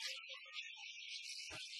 よし!